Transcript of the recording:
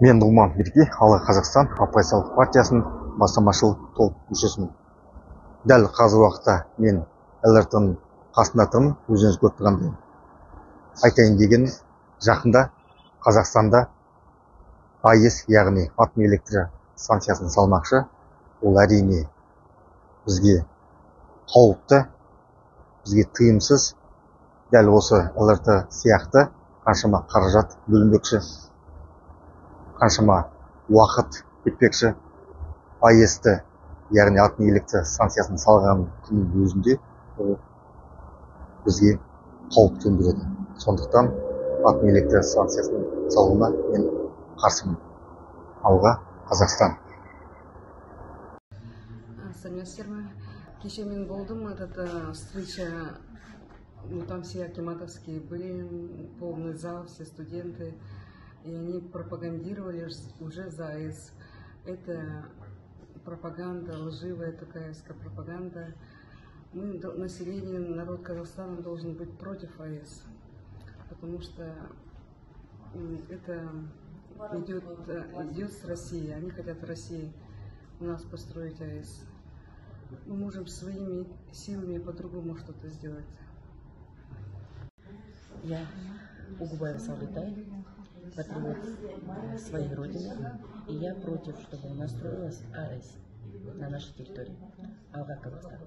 мен нұғман берке алға қазақстан оппозициялық партиясының бастамашыл топ мүшесімін. Дәл қазіргі уақытта мен лрт ның қасында тұрмын өздеріңіз көріп тұрғандай айтайын дегенім жақында қазақстанда аэс яғни атом электр станциясын салмақшы ол әрине бізге қауіпті бізге тыйымсыз дәл осы лрт сияқты қаншама қаражат бөлінбекші. Қаншама уақыт кетпекші аэс ті яғни атом электр станциясын салған күннің өзінде ол бізге қауіп төндіреді. Сондықтан атом электр станциясының салуына мен қарсымын. Алға қазақстан. Сәлеметсіздер ме кеше мен болдым этот э, встреча. Ну там все акиматовские были полный зал все студенты. И они пропагандировали уже за АЭС это пропаганда лживая такая пропаганда мы население народ Казахстана должен быть против АЭС потому что это идет э, идет с России они хотят России у нас построить АЭС. Мы можем своими силами по-другому что-то сделать. Я Угубаева Сабытай, патриот э, своей родины, и я против, чтобы у нас строилась АЭС на нашей территории. Алга Казахстан.